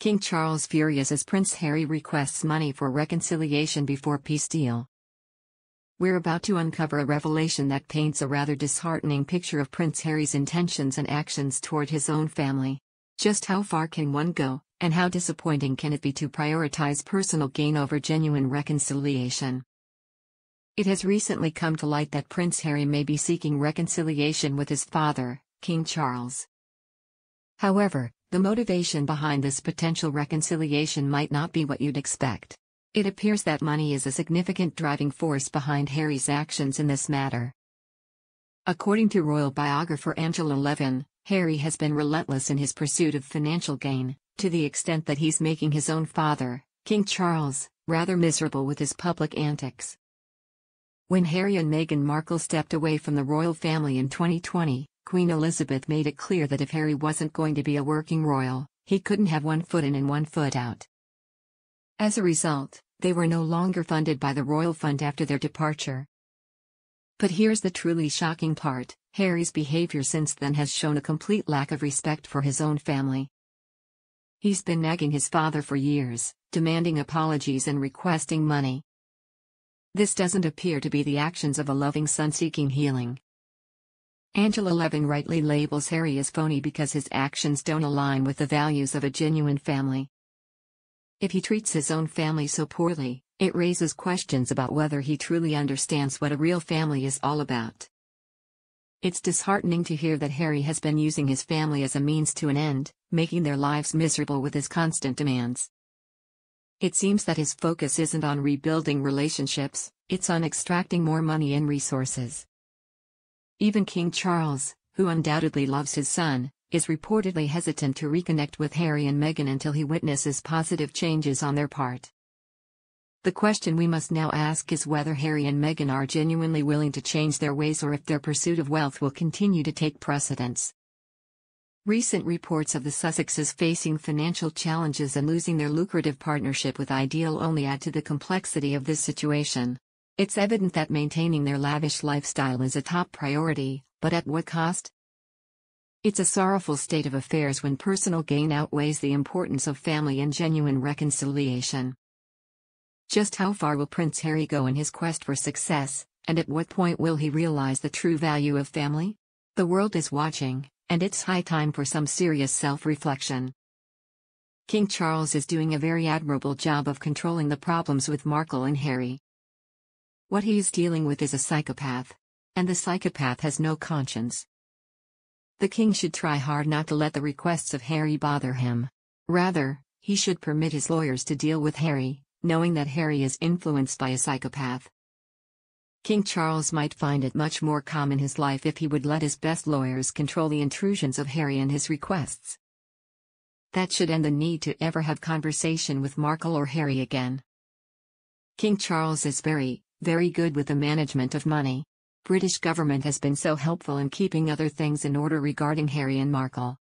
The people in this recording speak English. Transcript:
King Charles furious as Prince Harry requests money for reconciliation before peace deal. We're about to uncover a revelation that paints a rather disheartening picture of Prince Harry's intentions and actions toward his own family. Just how far can one go, and how disappointing can it be to prioritize personal gain over genuine reconciliation? It has recently come to light that Prince Harry may be seeking reconciliation with his father, King Charles. However, the motivation behind this potential reconciliation might not be what you'd expect. It appears that money is a significant driving force behind Harry's actions in this matter. According to royal biographer Angela Levin, Harry has been relentless in his pursuit of financial gain, to the extent that he's making his own father, King Charles, rather miserable with his public antics. When Harry and Meghan Markle stepped away from the royal family in 2020, Queen Elizabeth made it clear that if Harry wasn't going to be a working royal, he couldn't have one foot in and one foot out. As a result, they were no longer funded by the royal fund after their departure. But here's the truly shocking part Harry's behavior since then has shown a complete lack of respect for his own family. He's been nagging his father for years, demanding apologies and requesting money. This doesn't appear to be the actions of a loving son seeking healing. Angela Levin rightly labels Harry as phony because his actions don't align with the values of a genuine family. If he treats his own family so poorly, it raises questions about whether he truly understands what a real family is all about. It's disheartening to hear that Harry has been using his family as a means to an end, making their lives miserable with his constant demands. It seems that his focus isn't on rebuilding relationships, it's on extracting more money and resources. Even King Charles, who undoubtedly loves his son, is reportedly hesitant to reconnect with Harry and Meghan until he witnesses positive changes on their part. The question we must now ask is whether Harry and Meghan are genuinely willing to change their ways or if their pursuit of wealth will continue to take precedence. Recent reports of the Sussexes facing financial challenges and losing their lucrative partnership with Ideal only add to the complexity of this situation. It's evident that maintaining their lavish lifestyle is a top priority, but at what cost? It's a sorrowful state of affairs when personal gain outweighs the importance of family and genuine reconciliation. Just how far will Prince Harry go in his quest for success, and at what point will he realize the true value of family? The world is watching, and it's high time for some serious self reflection. King Charles is doing a very admirable job of controlling the problems with Markle and Harry. What he is dealing with is a psychopath. And the psychopath has no conscience. The king should try hard not to let the requests of Harry bother him. Rather, he should permit his lawyers to deal with Harry, knowing that Harry is influenced by a psychopath. King Charles might find it much more calm in his life if he would let his best lawyers control the intrusions of Harry and his requests. That should end the need to ever have conversation with Markle or Harry again. King Charles is very, very good with the management of money. British government has been so helpful in keeping other things in order regarding Harry and Markle.